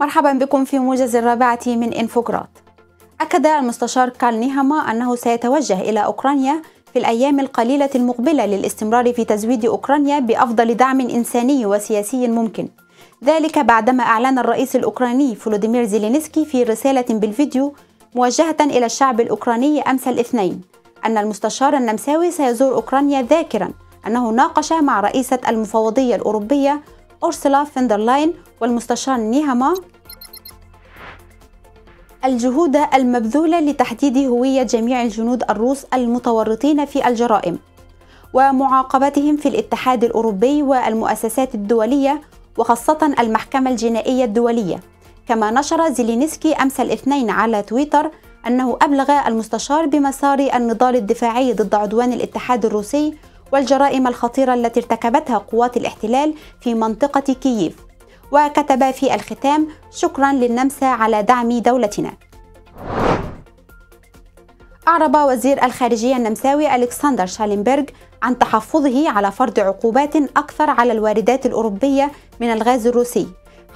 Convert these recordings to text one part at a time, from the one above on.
مرحبا بكم في موجز الرابعة من إنفوغرات أكد المستشار كارل نيهامر أنه سيتوجه إلى أوكرانيا في الأيام القليلة المقبلة للاستمرار في تزويد أوكرانيا بأفضل دعم إنساني وسياسي ممكن. ذلك بعدما أعلن الرئيس الأوكراني فلوديمير زيلينسكي في رسالة بالفيديو موجهة إلى الشعب الأوكراني أمس الاثنين أن المستشار النمساوي سيزور أوكرانيا ذاكرا أنه ناقش مع رئيسة المفوضية الأوروبية أورسولا فندرلاين والمستشار نيهاما. الجهود المبذولة لتحديد هوية جميع الجنود الروس المتورطين في الجرائم ومعاقبتهم في الاتحاد الأوروبي والمؤسسات الدولية وخاصة المحكمة الجنائية الدولية. كما نشر زيلينسكي أمس الاثنين على تويتر أنه أبلغ المستشار بمسار النضال الدفاعي ضد عدوان الاتحاد الروسي والجرائم الخطيرة التي ارتكبتها قوات الاحتلال في منطقة كييف. وكتب في الختام شكرا للنمسا على دعم دولتنا. أعرب وزير الخارجية النمساوي ألكسندر شالنبرغ عن تحفظه على فرض عقوبات أكثر على الواردات الأوروبية من الغاز الروسي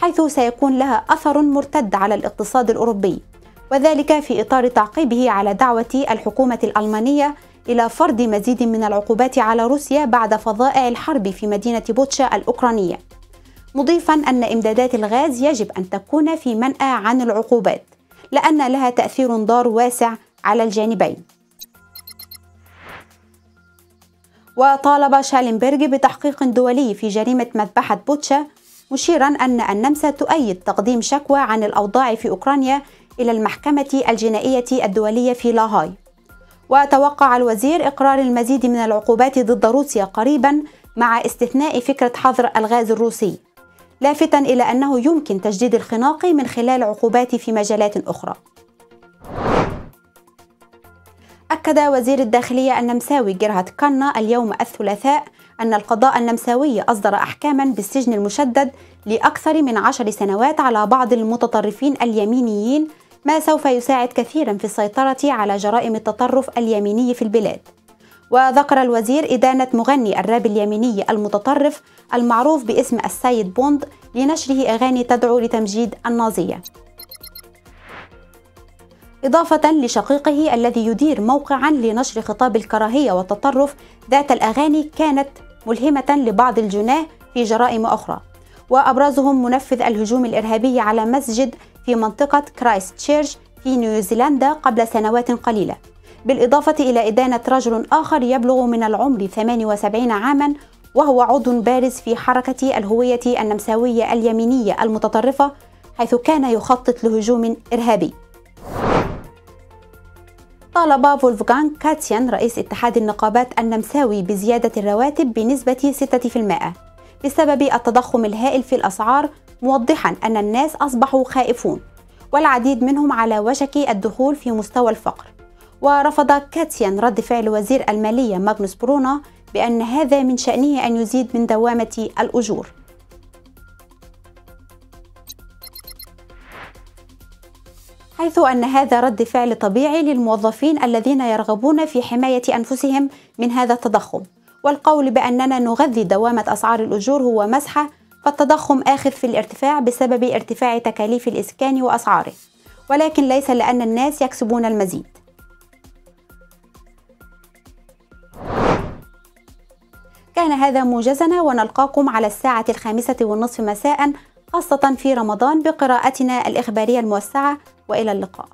حيث سيكون لها أثر مرتد على الاقتصاد الأوروبي وذلك في إطار تعقيبه على دعوة الحكومة الألمانية إلى فرض مزيد من العقوبات على روسيا بعد فظائع الحرب في مدينة بوتشا الأوكرانية. مضيفا أن إمدادات الغاز يجب أن تكون في منأى عن العقوبات لأن لها تأثير ضار واسع على الجانبين. وطالب شالنبرغ بتحقيق دولي في جريمة مذبحة بوتشا مشيرا أن النمسا تؤيد تقديم شكوى عن الأوضاع في أوكرانيا إلى المحكمة الجنائية الدولية في لاهاي. وتوقع الوزير إقرار المزيد من العقوبات ضد روسيا قريبا مع استثناء فكرة حظر الغاز الروسي لافتا إلى أنه يمكن تجديد الخناق من خلال عقوبات في مجالات أخرى. أكد وزير الداخلية النمساوي جيرهارد كانا اليوم الثلاثاء أن القضاء النمساوي أصدر أحكاما بالسجن المشدد لأكثر من عشر سنوات على بعض المتطرفين اليمينيين ما سوف يساعد كثيرا في السيطرة على جرائم التطرف اليميني في البلاد. وذكر الوزير إدانة مغني الراب اليميني المتطرف المعروف باسم السيد بوند لنشره أغاني تدعو لتمجيد النازية. إضافة لشقيقه الذي يدير موقعا لنشر خطاب الكراهية والتطرف ذات الأغاني كانت ملهمة لبعض الجناة في جرائم أخرى. وأبرزهم منفذ الهجوم الإرهابي على مسجد في منطقة كرايست تشيرش في نيوزيلندا قبل سنوات قليلة. بالإضافة إلى إدانة رجل آخر يبلغ من العمر 78 عاما وهو عضو بارز في حركة الهوية النمساوية اليمينية المتطرفة حيث كان يخطط لهجوم إرهابي. طالب فولفغان كاتسيان رئيس اتحاد النقابات النمساوي بزيادة الرواتب بنسبة 6% بسبب التضخم الهائل في الأسعار موضحا أن الناس أصبحوا خائفون والعديد منهم على وشك الدخول في مستوى الفقر. ورفض كاتسيان رد فعل وزير المالية ماغنوس برونا بأن هذا من شأنه أن يزيد من دوامة الأجور. حيث أن هذا رد فعل طبيعي للموظفين الذين يرغبون في حماية أنفسهم من هذا التضخم. والقول بأننا نغذي دوامة أسعار الأجور هو مسحة فالتضخم آخذ في الارتفاع بسبب ارتفاع تكاليف الإسكان وأسعاره ولكن ليس لأن الناس يكسبون المزيد. كان هذا موجزنا ونلقاكم على الساعة الخامسة والنصف مساء خاصة في رمضان بقراءتنا الإخبارية الموسعة وإلى اللقاء.